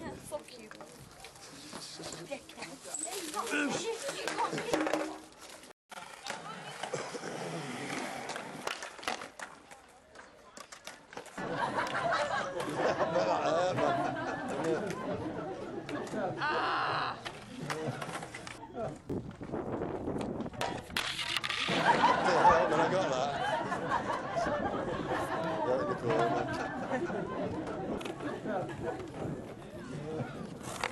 Yeah, fuck you. Thank you.